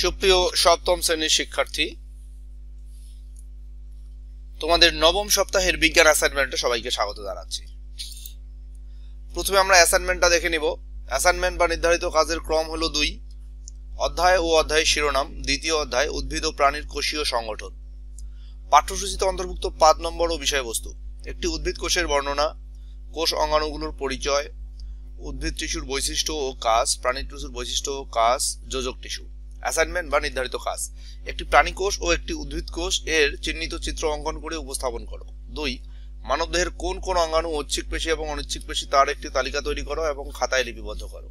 সুপ্রিয় সপ্তম শ্রেণির শিক্ষার্থী, তোমাদের নবম সপ্তাহের বিজ্ঞান অ্যাসাইনমেন্টে সবাইকে স্বাগত জানাচ্ছি। প্রথমে আমরা অ্যাসাইনমেন্টটা দেখে নিব। অ্যাসাইনমেন্ট বা নির্ধারিত কাজের ক্রম হলো দুই, অধ্যায় ও অধ্যায় শিরোনাম, দ্বিতীয় অধ্যায়, উদ্ভিদ ও প্রাণীর কোষীয় সংগঠন। পাঠ্যসূচিতে অন্তর্ভুক্ত পাঁচ নম্বর ও বিষয়বস্তু, একটি উদ্ভিদ কোষের বর্ণনা, কোষ অঙ্গাণুগুলোর পরিচয়, উদ্ভিদ টিস্যুর বৈশিষ্ট্য ও কাজ প্রাণী টিস্যুর বৈশিষ্ট্য ও কাজ, যোজক টিস্যু। অ্যাসাইনমেন্ট বা নির্ধারিত কাজ একটি প্রাণী কোষ ও একটি উদ্ভিদ কোষ এর চিহ্নিত চিত্র অঙ্কন করে উপস্থাপন করো। দুই মানবদেহের কোন কোন অঙ্গাণু ঐচ্ছিক পেশি এবং অনিচ্ছিক পেশি তার একটি তালিকা তৈরি করো এবং খাতায় লিপিবদ্ধ করো।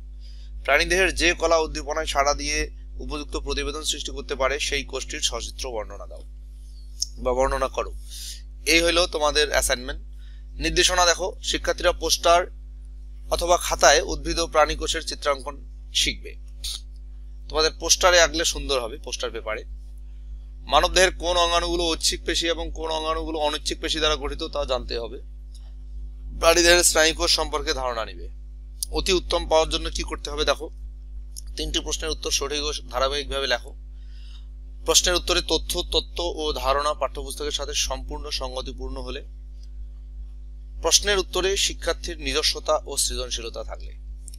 প্রাণীদেহের যে কলা উদ্দীপনায় সাড়া দিয়ে উপযুক্ত প্রতিবেদন সৃষ্টি করতে পারে, সেই কোষটির সচিত্র বর্ণনা দাও বা বর্ণনা করো। এই হলো তোমাদের অ্যাসাইনমেন্ট নির্দেশনা দেখো, শিক্ষার্থীরা পোস্টার অথবা খাতায় উদ্ভিদ ও প্রাণী কোষের চিত্রাঙ্কন শিখবে। তোমাদের পোস্টারে আঁকলে সুন্দর হবে, পোস্টার পেপারে। মানবদেহের কোন অঙ্গাণুগুলো ঐচ্ছিক পেশি এবং কোন অঙ্গাণুগুলো অনৈচ্ছিক পেশি দ্বারা গঠিত তা জানতে হবে। প্রাণীদেহের স্নায়ুকোষ সম্পর্কে ধারণা নিবে। অতি উত্তম পাওয়ার জন্য কি করতে হবে দেখো। তিনটি প্রশ্নের উত্তর সঠিক ও ধারাবাহিকভাবে লেখো। প্রশ্নের উত্তরে তথ্য, তত্ত্ব ও ধারণা পাঠ্যপুস্তকের সাথে সম্পূর্ণ সঙ্গতিপূর্ণ হলে। প্রশ্নের উত্তরে শিক্ষার্থীর নিজস্বতা ও সৃজনশীলতা থাকলে।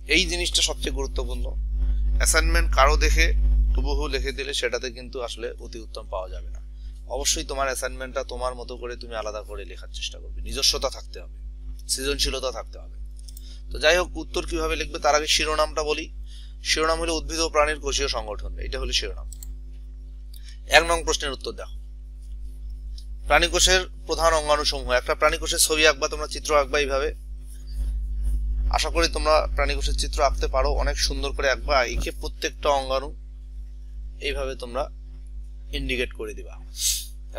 এই জিনিসটা সবচেয়ে গুরুত্বপূর্ণ। অ্যাসাইনমেন্ট কারও দেখে হুবহু লিখে দিলে সেটাতে কিন্তু আসলে অতি উত্তম পাওয়া যাবে না। অবশ্যই তোমার অ্যাসাইনমেন্টটা তোমার মতো করে তুমি আলাদা করে লেখার চেষ্টা করবে। নিজস্বতা থাকতে হবে, সৃজনশীলতা থাকতে হবে। তো যাই হোক, উত্তর কীভাবে লিখবে তার আগে শিরোনামটা বলি। শিরোনাম হলো উদ্ভিদ ও প্রাণীর কোষীয় সংগঠন, এটা হলো শিরোনাম। এক নং প্রশ্নের উত্তর দেখো। প্রাণীকোষের প্রধান অঙ্গাণু সমূহ একটা প্রাণীকোষের ছবি আঁকবা, তোমরা চিত্র আঁকবা এইভাবে। আশা করি তোমরা প্রাণীকোষের চিত্র আঁকতে পারো, অনেক সুন্দর করে আঁকবা। একে প্রত্যেকটা অঙ্গাণু এইভাবে তোমরা ইন্ডিকেট করে দিবা।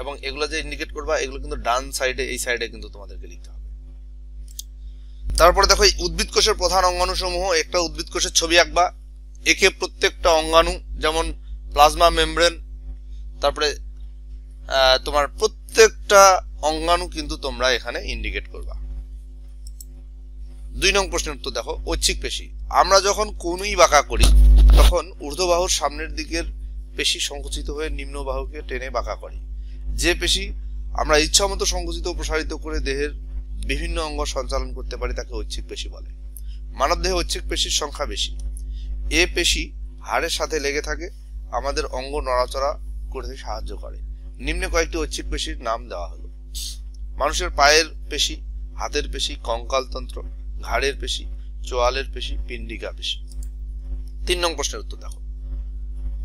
এবং এগুলো যে ইন্ডিকেট করবা, এগুলো কিন্তু ডান সাইডে এই সাইডে কিন্তু তোমাদেরকে লিখতে হবে। তারপরে দেখো উদ্ভিদ কোষের প্রধান অঙ্গাণু সমূহ একটা উদ্ভিদ কোষের ছবি আঁকবা। একে প্রত্যেকটা অঙ্গাণু, যেমন প্লাজমা মেমব্রেন, তারপরে তোমার প্রত্যেকটা অঙ্গাণু কিন্তু তোমরা এখানে ইন্ডিকেট করবা। দুই নং প্রশ্নের উত্তর দেখো, ঐচ্ছিক পেশি। আমরা যখন কোনই বাঁকা করি, তখন ঊর্ধ্ববাহুর সামনের দিকের পেশি সংকুচিত হয়ে নিম্ন বাহুকে টেনে বাঁকা করি। যে পেশি আমরা ইচ্ছা মতো সংকুচিত প্রসারিত করে দেহের বিভিন্ন অঙ্গ সঞ্চালন করতে পারি, তাকে ঐচ্ছিক পেশি বলে। মানব দেহে ঐচ্ছিক পেশির সংখ্যা বেশি। এ পেশি হাড়ের সাথে লেগে থাকে, আমাদের অঙ্গ নড়াচড়া করতে সাহায্য করে। নিম্নে কয়েকটি ঐচ্ছিক পেশির নাম দেওয়া হলো। মানুষের পায়ের পেশি, হাতের পেশি, কঙ্কালতন্ত্র ঘাড়ের পেশি, চোয়ালের পেশি, পিণ্ডিকা পেশি। তিন নং প্রশ্নের উত্তর দেখো।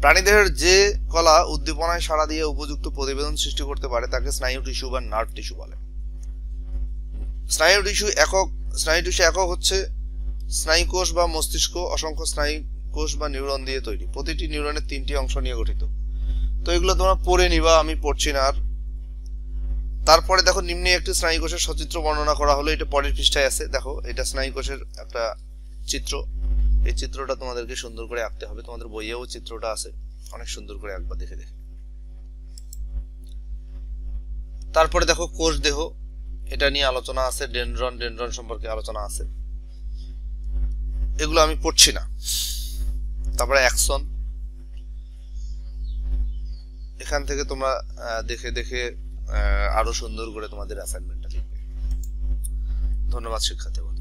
প্রাণীদেহের যে কলা উদ্দীপনায় সাড়া দিয়ে উপযুক্ত প্রতিবেদন সৃষ্টি করতে পারে, তাকে স্নায়ু টিস্যু বা নার্ভ টিস্যু বলে। স্নায়ু টিস্যু একক, স্নায়ু টিস্যু একক হচ্ছে স্নায়ু কোষ বা মস্তিষ্ক অসংখ্য স্নায়ু কোষ বা নিউরন দিয়ে তৈরি। প্রতিটি নিউরনের তিনটি অংশ নিয়ে গঠিত। তো এগুলো তোমরা পড়ে নিবা, আমি পড়ছি না, আর তারপরে দেখো নিম্নে একটি স্নায়ুকোষের সচিত্র বর্ণনা করা হলো, এটা পরের পৃষ্ঠায় আছে। দেখো, এটা স্নায়ুকোষের একটা চিত্র। এই চিত্রটা তোমাদেরকে সুন্দর করে আঁকতে হবে। তোমাদের বইয়েও চিত্রটা আছে। অনেক সুন্দর করে একবার দেখে দেখে। তারপরে দেখো, কোষ দেহ। এটা নিয়ে আলোচনা আছে, ডেনড্রন ডেনড্রন সম্পর্কে আলোচনা আছে। এগুলো আমি পড়ছি না। তারপরে অ্যাকশন। এখান থেকে তোমরা দেখে দেখে আরও সুন্দর করে তোমাদের অ্যাসাইনমেন্টটা লিখবে ধন্যবাদ শিক্ষার্থী বন্ধু